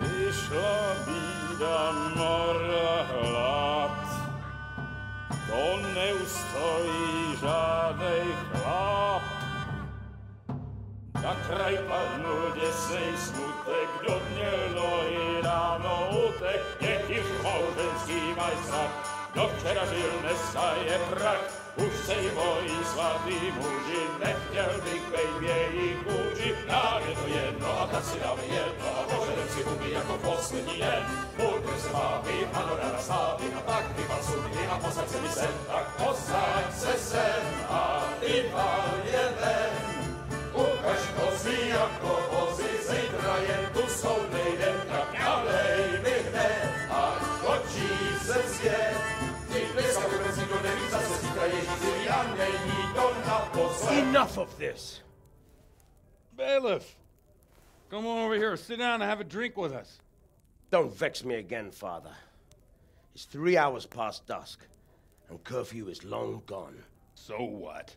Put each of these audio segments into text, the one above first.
vyšla bída mora hlad, to neustojí žádnej chlap. Na kraj padnul děsnej smutek, kdo měl nohy ráno utek, děti v mouřenský mají do včera žil, dneska je prach. Už sejmoj svatý muži, nechtěl bych bejbě i kůži, nám je to jedno a tak si dáme jedno a požerem si huby jako poslední den. Půlky se vábí, ano ráda slávy a tak vypal sudy a posaď se mi sem, tak posaď se sem a vypal je ven. Ukaž kozy jako vozy, Enough of this! Bailiff, come on over here, sit down and have a drink with us. Don't vex me again, Father. It's three hours past dusk, and curfew is long gone. So what?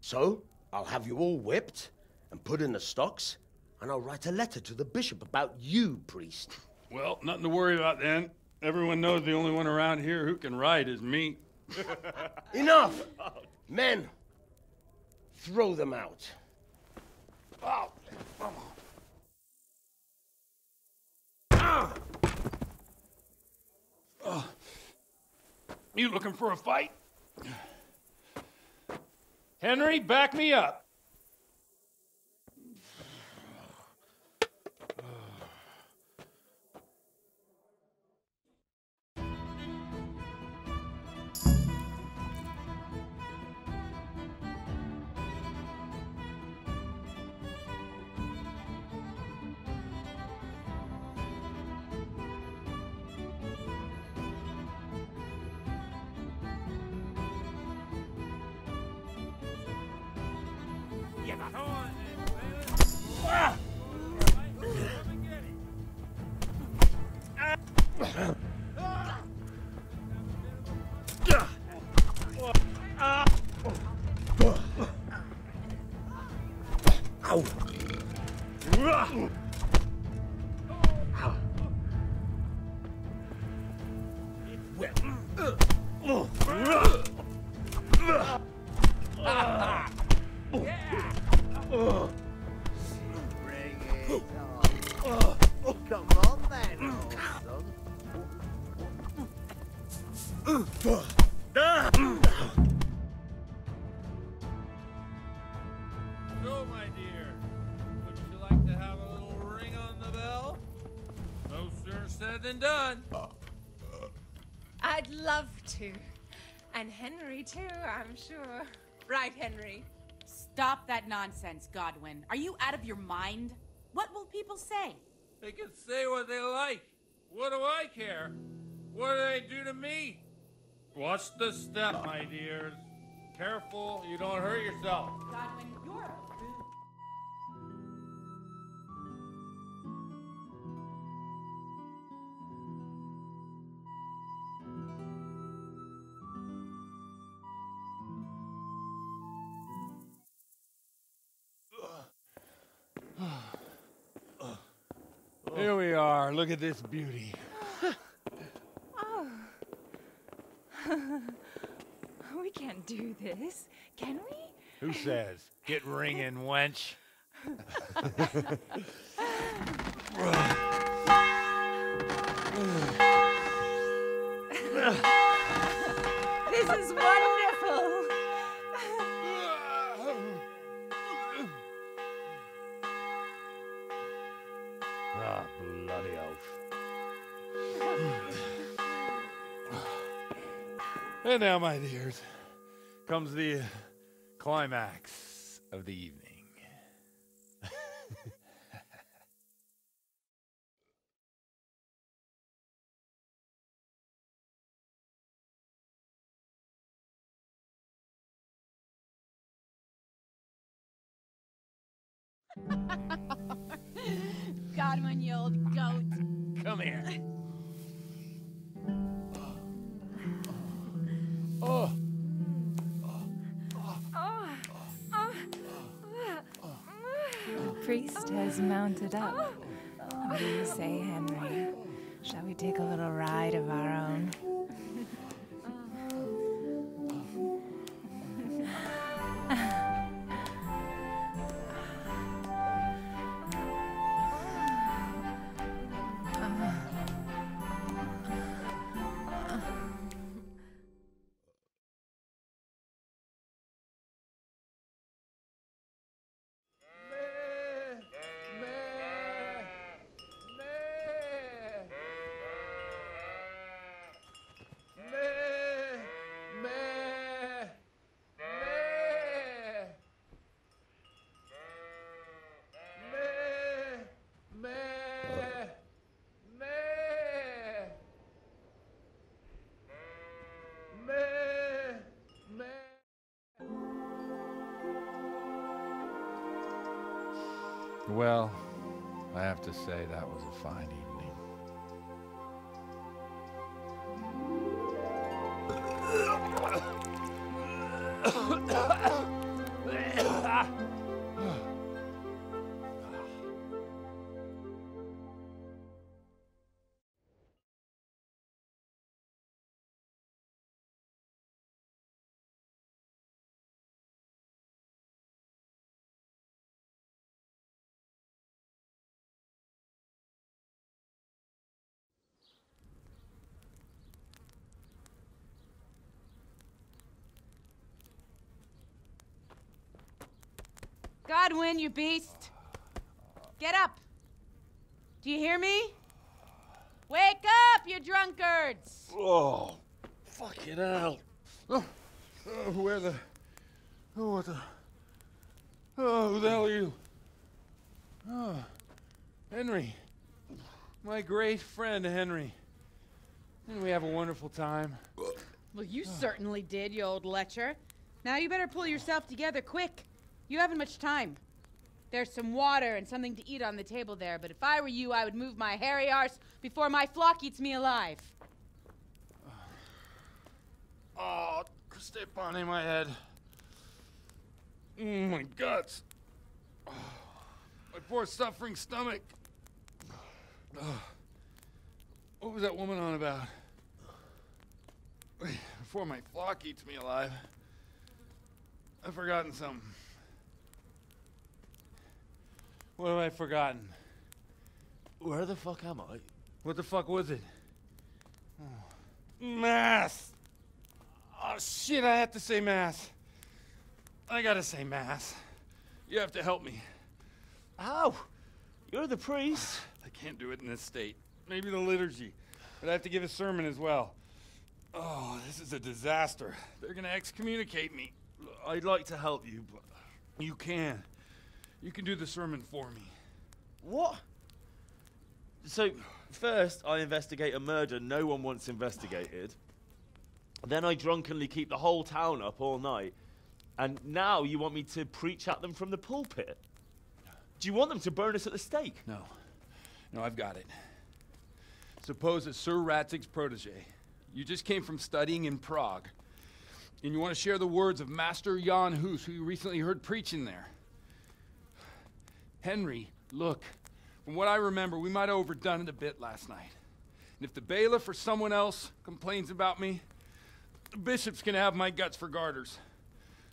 So, I'll have you all whipped and put in the stocks, and I'll write a letter to the bishop about you, priest. Well, nothing to worry about then. Everyone knows the only one around here who can ride is me. Enough! Men, throw them out. Oh, come on. Ah! Oh. You looking for a fight? Henry, back me up. Ow! Come love to. And Henry, too, I'm sure. Right, Henry? Stop that nonsense, Godwin. Are you out of your mind? What will people say? They can say what they like. What do I care? What do they do to me? Watch the step, my dears. Careful, you don't hurt yourself. Godwin, you're Here we are. Look at this beauty. Oh. we can't do this, can we? Who says? Get ringing, wench. This is wonderful. And now, my dears, comes the climax of the evening. Godwin, you old goat. Come here. Oh, The priest has mounted up. What do you say, Henry? Shall we take a little ride of our own? Well, I have to say that was a fine evening. Godwin, you beast! Get up! Do you hear me? Wake up, you drunkards! Oh, fucking hell. Oh, oh, where the. Oh, what the. Oh, who the hell are you? Oh, Henry. My great friend, Henry. Didn't we have a wonderful time? Well, you certainly did, you old lecher. Now you better pull yourself together quick. You haven't much time. There's some water and something to eat on the table there, but if I were you, I would move my hairy arse before my flock eats me alive. Oh, step in my head. Mm, my guts. Oh, my poor suffering stomach. Oh, what was that woman on about? Before my flock eats me alive. I've forgotten something. What have I forgotten? Where the fuck am I? What the fuck was it? Mass! Oh shit, I have to say mass. I gotta say mass. You have to help me. How? You're the priest. I can't do it in this state. Maybe the liturgy. But I have to give a sermon as well. Oh, this is a disaster. They're gonna excommunicate me. I'd like to help you, but you can. You can do the sermon for me. What? So, first I investigate a murder no one wants investigated. Then I drunkenly keep the whole town up all night. And now you want me to preach at them from the pulpit? Do you want them to burn us at the stake? No. No, I've got it. Suppose that Sir Radzig's protege. You just came from studying in Prague. And you want to share the words of Master Jan Hus, who you recently heard preaching there. Henry, look. From what I remember, we might have overdone it a bit last night. And if the bailiff or someone else complains about me, the bishop's gonna have my guts for garters.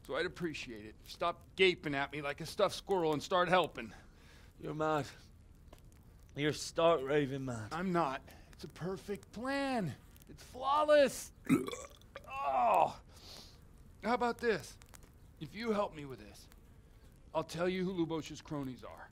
So I'd appreciate it. Stop gaping at me like a stuffed squirrel and start helping. You're mad. You're stark raving mad. I'm not. It's a perfect plan. It's flawless. oh. How about this? If you help me with this, I'll tell you who Lubosh's cronies are.